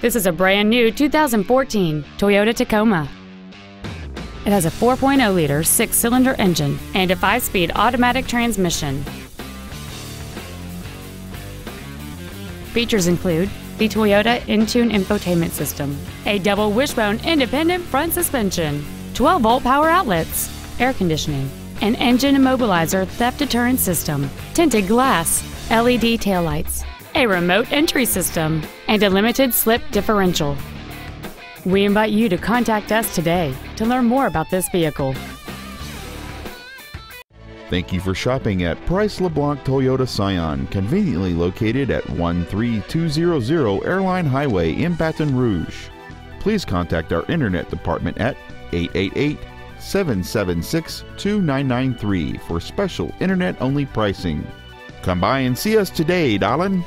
This is a brand new 2014 Toyota Tacoma. It has a 4.0 liter six cylinder engine and a five speed automatic transmission. Features include the Toyota Entune infotainment system, a double wishbone independent front suspension, 12 volt power outlets, air conditioning, an engine immobilizer theft deterrent system, tinted glass, LED taillights, a remote entry system, and a limited slip differential. We invite you to contact us today to learn more about this vehicle. Thank you for shopping at Price LeBlanc Toyota Scion, conveniently located at 13200 Airline Highway in Baton Rouge. Please contact our internet department at 888 776 2993 for special internet only pricing. Come by and see us today, darling.